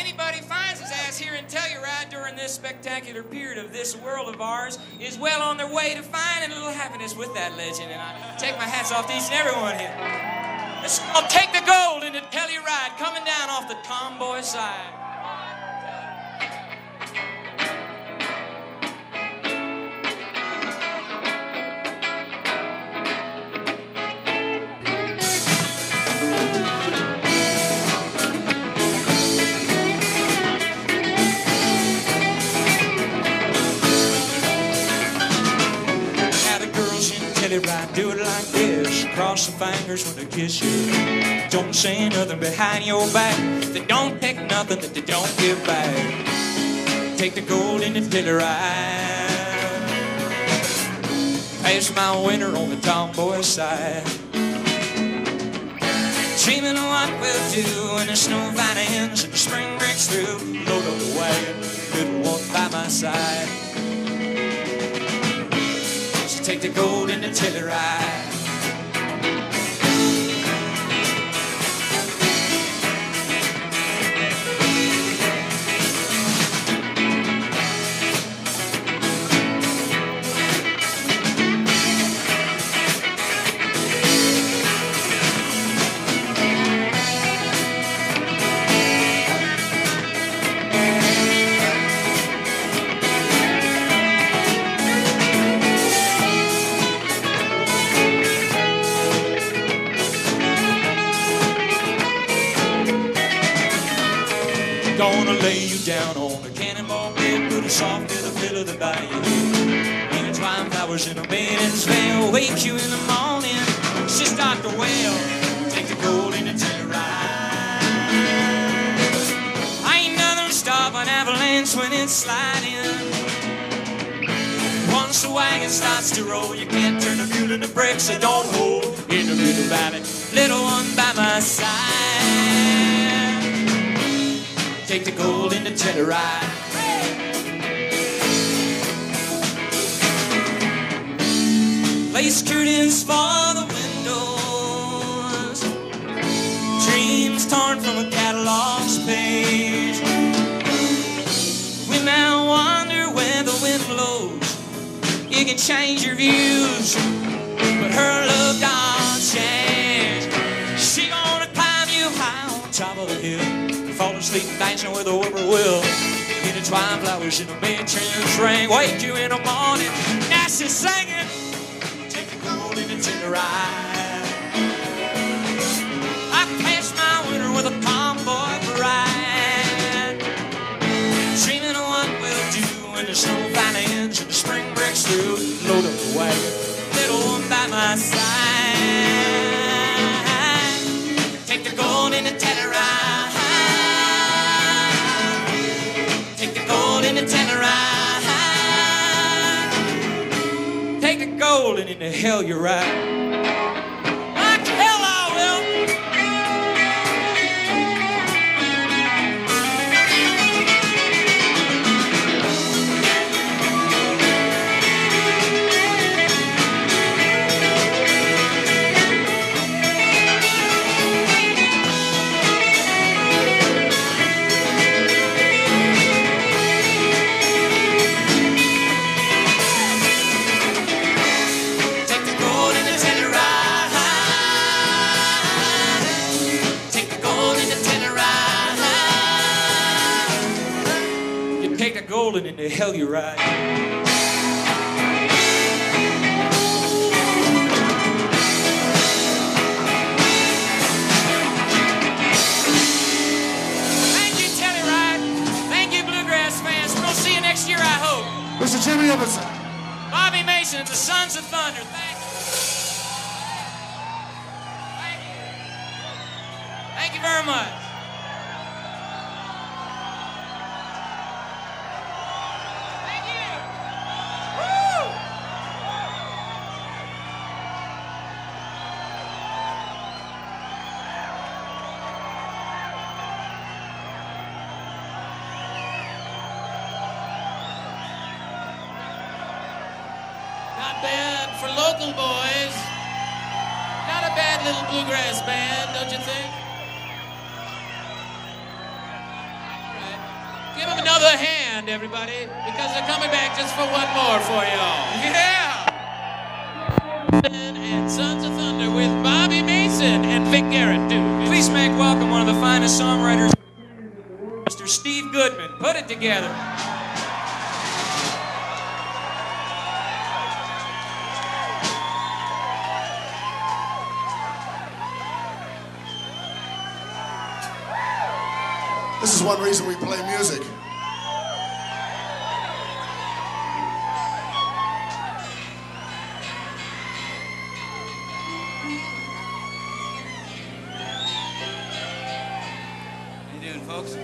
Anybody finds his ass here in Telluride during this spectacular period of this world of ours is well on their way to finding a little happiness with that legend. And I take my hats off to each and everyone here. I'll take the gold into Telluride coming down off the tomboy side. Cross the fingers when they kiss you. Don't say nothing behind your back. They don't take nothing that they don't give back. Take the gold in the Telluride. Pass my winter on the tomboy side. Dreaming of what we'll do when the snow finally ends and the spring breaks through. Load up the wagon, little one by my side. So take the gold in the Telluride. Gonna lay you down on a cannonball bed, put us off to the middle of the bayou. Intertwine flowers in a maiden's veil, wake you in the morning. She's Dr. Well, take the gold in the I Ain't nothing stop an avalanche when it's sliding. Once the wagon starts to roll, you can't turn the mule the brakes, that don't hold. In the middle valley, little one by my side. Take the gold in the Telluride. Lace curtains for the windows. Dreams torn from a catalog's page. We now wonder where the wind blows. It can change your views, but her love don't change. Fall asleep dancing with a whippoorwill. Intertwine flowers in a mid-trench ring, wake you in the morning. Now singing, take the gold in the Telluride. I passed my winter with a tomboy bride. Dreaming of what we'll do when the snow finally ends and the spring breaks through. Load up the wagon, little one by my side. Take and in the hell you're right. You Telluride. Thank you, Bluegrass fans. We're gonna see you next year, I hope. Mr. Jimmy Ibbotson. Bobby Mason, the Sons of Thunder. Thank you. Thank you. Thank you very much. For local boys. Not a bad little bluegrass band, don't you think? All right. Give them another hand, everybody, because they're coming back just for one more for y'all. Yeah! And Sons of Thunder with Bobby Mason and Vic Garrett, too. Please make welcome one of the finest songwriters, Mr. Steve Goodman. Put it together. This is one reason we play music. How you doing, folks?